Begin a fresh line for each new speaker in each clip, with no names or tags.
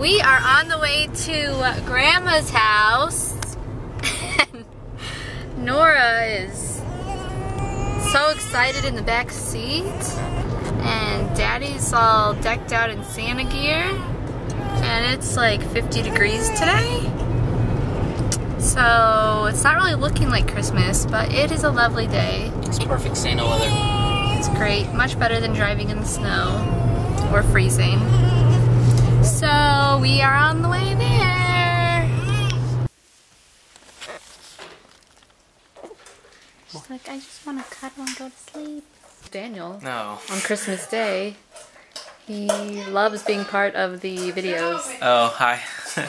We are on the way to uh, Grandma's house. Nora is so excited in the back seat. And Daddy's all decked out in Santa gear. And it's like 50 degrees today. So it's not really looking like Christmas, but it is a lovely day.
It's perfect Santa weather.
It's great. Much better than driving in the snow or freezing. So we are on the way there. She's like, I just want to cuddle and go to sleep. Daniel,
No.
on Christmas Day, he loves being part of the videos.
Oh, hi.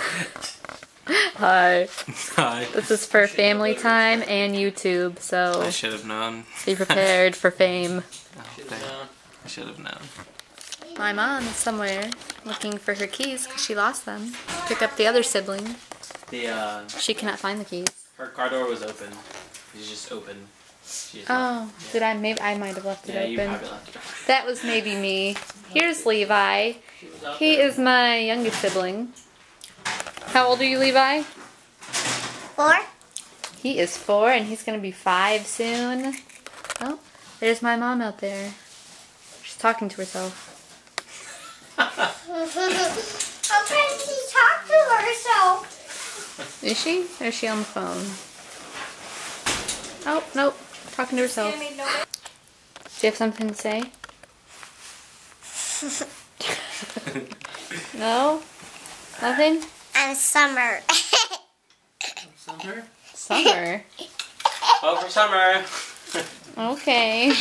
Hi.
hi.
This is for family time and YouTube, so.
I should have known.
be prepared for fame.
Oh, dang. I should have known.
My mom is somewhere looking for her keys because she lost them. Pick up the other sibling.
The uh,
She cannot find the keys.
her car door was open. It was just open. She just
Oh,
left-
did I? Maybe I might have left it
Yeah, you
open.
probably left it open.
That was maybe me. Here's Levi. He is my youngest sibling. How old are you, Levi?
Four?
He is four, and he's gonna be five soon. Oh, there's my mom out there. She's talking to herself.
How can she talk to herself?
Is she? Or is she on the phone? Oh, nope. Talking to herself. Do you have something to say? no? Nothing?
I'm summer.
Summer?
Summer.
Oh, for summer.
Okay.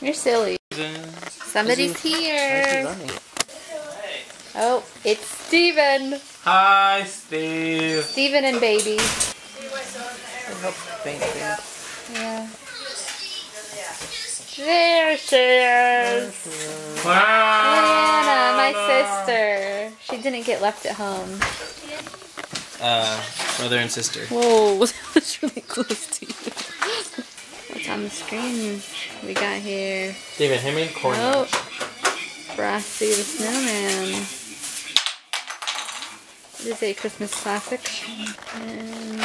You're silly. Somebody's here. Oh, it's Steven.
Hi, Steve.
Steven and baby.
Thank you.
Yeah. There she is. Anna, my sister. She didn't get left at home.
Uh, brother and sister.
Whoa, that was really close to you. What's on the screen we got here?
David, hand me a corn.
Oh, Frosty the Snowman. It is a Christmas classic. And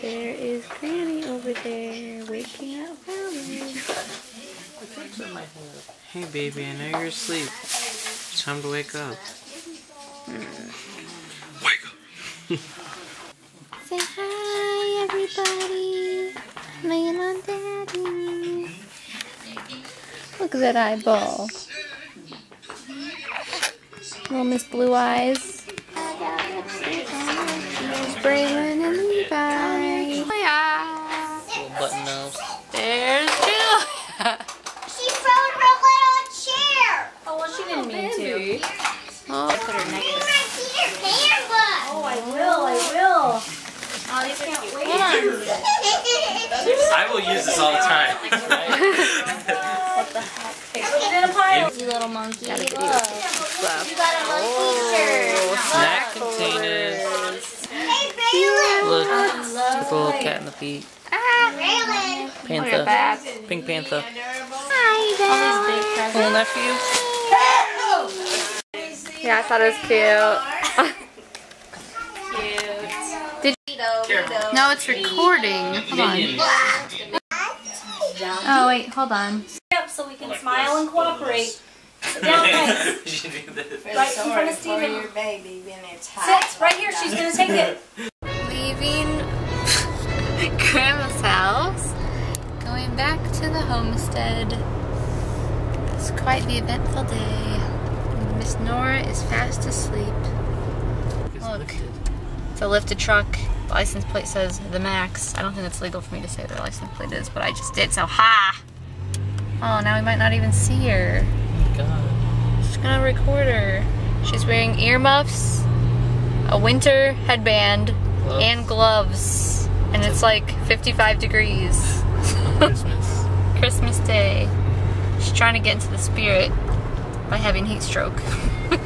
there is Granny over there waking up early.
Hey, baby, I know you're asleep. It's time to wake up. Wake up.
Say hi, everybody. Me and Daddy. Look at that eyeball. Little Miss Blue Eyes. Braylon and Levi.
Little button nose.
There's Julia.
she throwed her little chair.
Oh, well, she didn't mean to. Oh, put her
Give me
necklace.
my Peter Pan book.
Oh, I will, I will. Oh, I can't wait.
I will use this all the time.
Put it in a pile.
You little monkey. Got a video.
You got a monkey oh, shirt.
Snack containers.
Hey, Braylon.
Look, the little cat in the feet.
Ah, Braylon.
Look at
Panther.
that.
Pink Panther.
Hi,
All these big presents.
Little nephew.
Yeah, I thought it was cute. No, it's recording. Hold on. Oh, wait, hold on.
Up so we can smile and cooperate. Sit down, nice. Right in front of Steven.
your baby when it's hot.
Sit right here. She's gonna take it.
Leaving Grandma's house, going back to the homestead. It's quite the eventful day. Miss Nora is fast asleep. Look, it's a lifted truck. The license plate says the max. I don't think it's legal for me to say what the license plate is, but I just did, so ha! Oh, now we might not even see her.
Oh god.
Just gonna record her. She's wearing earmuffs, a winter headband,
Gloves.
and gloves. And it's like 55 degrees.
Christmas.
Christmas Day. She's trying to get into the spirit by having heat stroke.